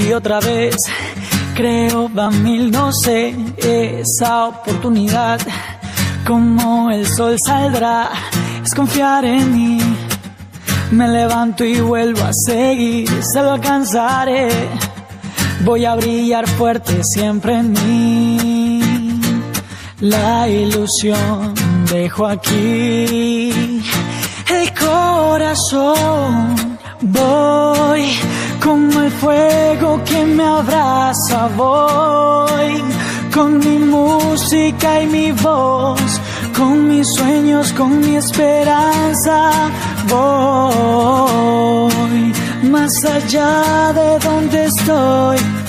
y otra vez. Creo va mil, no sé, esa oportunidad. Como el sol saldrá, es confiar en mí. Me levanto y vuelvo a seguir, se lo alcanzaré. Voy a brillar fuerte siempre en mí. La ilusión dejo aquí. El corazón voy fuego que me abraza. Voy con mi música y mi voz, con mis sueños, con mi esperanza. Voy más allá de donde estoy